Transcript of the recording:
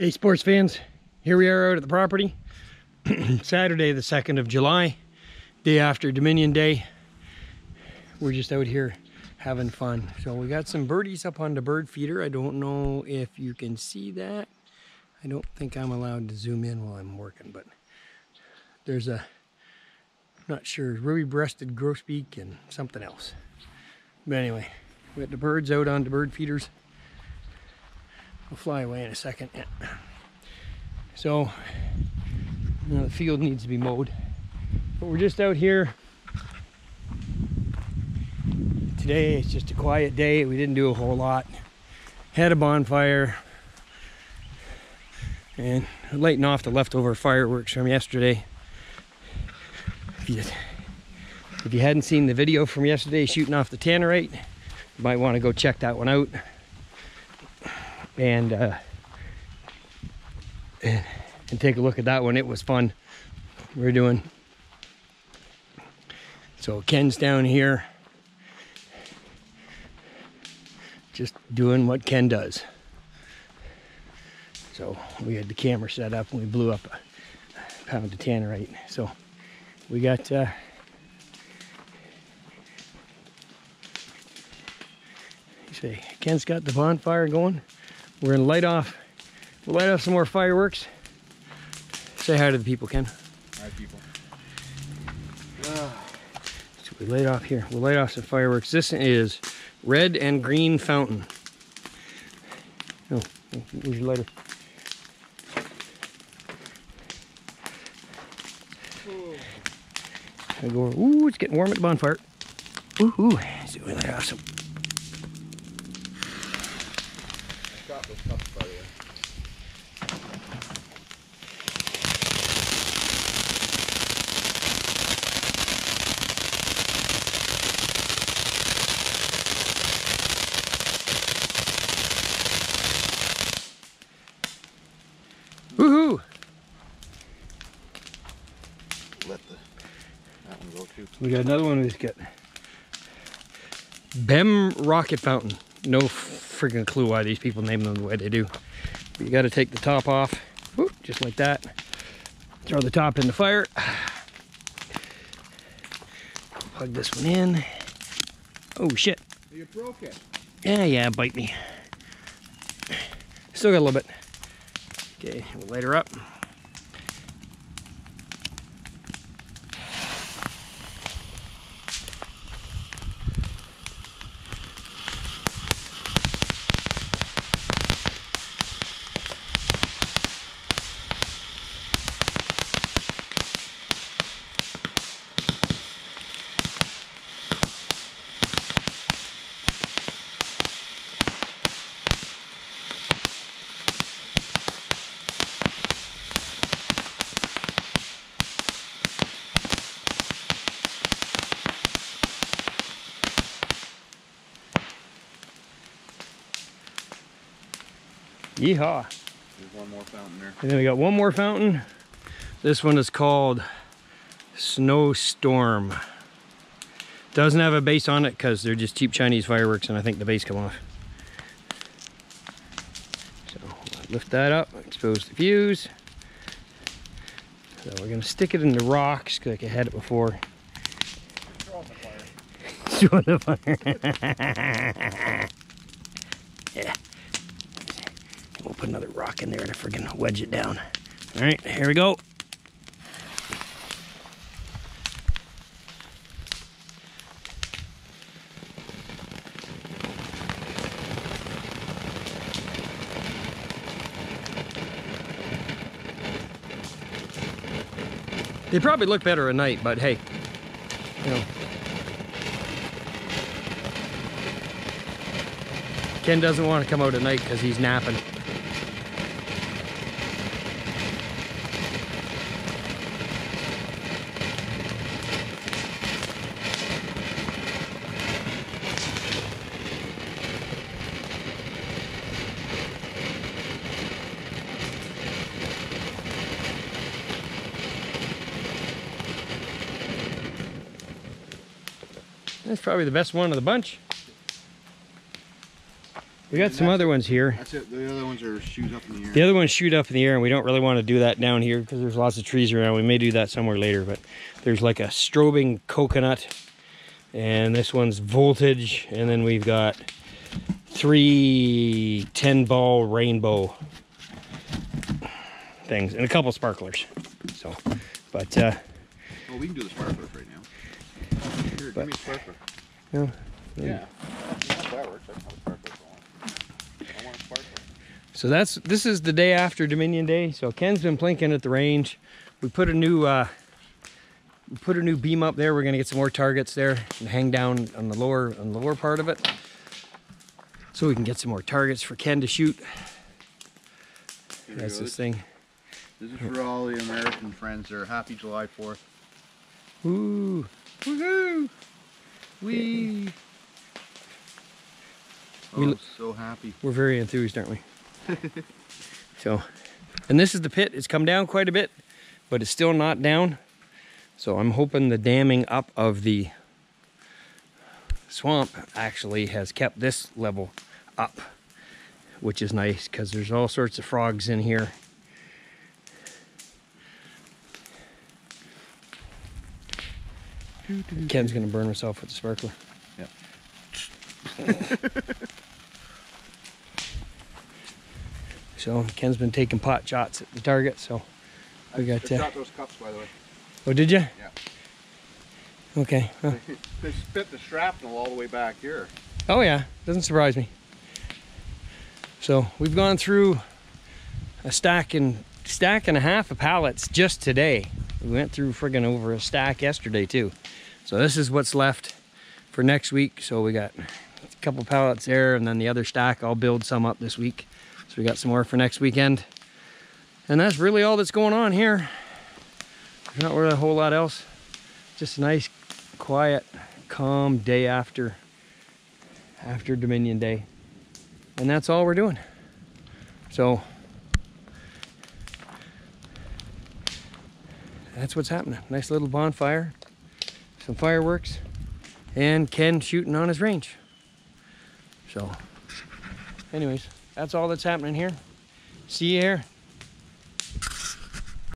Hey sports fans, here we are out at the property. Saturday the 2nd of July, day after Dominion Day. We're just out here having fun. So we got some birdies up on the bird feeder. I don't know if you can see that. I don't think I'm allowed to zoom in while I'm working, but there's a, not sure, ruby-breasted grosbeak and something else. But anyway, we got the birds out on the bird feeders. I'll fly away in a second. Yeah. So, the field needs to be mowed. But we're just out here. Today, it's just a quiet day. We didn't do a whole lot. Had a bonfire. And lighting off the leftover fireworks from yesterday. If you, if you hadn't seen the video from yesterday shooting off the tannerite, you might want to go check that one out and uh, and, and take a look at that one. It was fun. We're doing so. Ken's down here, just doing what Ken does. So we had the camera set up and we blew up a pound of tannerite. So we got. Uh, say Ken's got the bonfire going. We're gonna light off, we'll light off some more fireworks. Say hi to the people, Ken. Hi, people. So we light off here. We'll light off some fireworks. This is red and green fountain. Oh, where's your lighter? I go, ooh, it's getting warm at the bonfire. Ooh, ooh. So we light off some Got those cups by the way. Woohoo! Let the that one go too. We got another one who's got Bem Rocket Fountain. No freaking clue why these people name them the way they do. But you got to take the top off, Whoop, just like that. Throw the top in the fire. Plug this one in. Oh shit! You broke it. Yeah, yeah, bite me. Still got a little bit. Okay, we'll light her up. Yeehaw! There's one more fountain there. And then we got one more fountain. This one is called Snowstorm. Doesn't have a base on it because they're just cheap Chinese fireworks and I think the base come off. So lift that up, expose the fuse. So we're gonna stick it in the rocks like I had it before. The fire. Throw the fire. yeah. We'll put another rock in there to friggin' wedge it down. All right, here we go. They probably look better at night, but hey, you know. Ken doesn't want to come out at night because he's napping. That's probably the best one of the bunch. We got some other ones here. That's it. The other ones are shoes up in the air. The other ones shoot up in the air, and we don't really want to do that down here because there's lots of trees around. We may do that somewhere later, but there's like a strobing coconut, and this one's voltage, and then we've got three 10 ball rainbow things, and a couple sparklers. So, but uh, Oh, we can do the sparklers right now. Here, give me a sparkler. no, Yeah. That's fireworks. That's how sparklers go on. I want a sparkler. So that's this is the day after Dominion Day. So Ken's been plinking at the range. We put a new uh, we put a new beam up there. We're gonna get some more targets there and hang down on the lower on the lower part of it, so we can get some more targets for Ken to shoot. Here That's this thing. This is for all the American friends there. Happy July 4th. Woo! Woohoo! We Oh, We I'm so happy. we're very enthused, aren't we? so, and this is the pit. It's come down quite a bit, but it's still not down. So I'm hoping the damming up of the swamp actually has kept this level up, which is nice because there's all sorts of frogs in here. Ken's gonna burn himself with the sparkler. Yep. So Ken's been taking pot shots at the target. So we got. I Uh, shot those cups, by the way. oh, did you? Yeah. Okay. well, They spit the shrapnel all the way back here. Oh yeah, doesn't surprise me. So we've gone through a stack and stack and a half of pallets just today. We went through friggin' over a stack yesterday too. So this is what's left for next week. So we got a couple pallets there, and then the other stack. I'll build some up this week. So we got some more for next weekend. And that's really all that's going on here. There's not really a whole lot else. Just a nice, quiet, calm day after after Dominion Day. And that's all we're doing. So that's what's happening. Nice little bonfire, some fireworks, and Ken shooting on his range. So, anyways, that's all that's happening here. See you here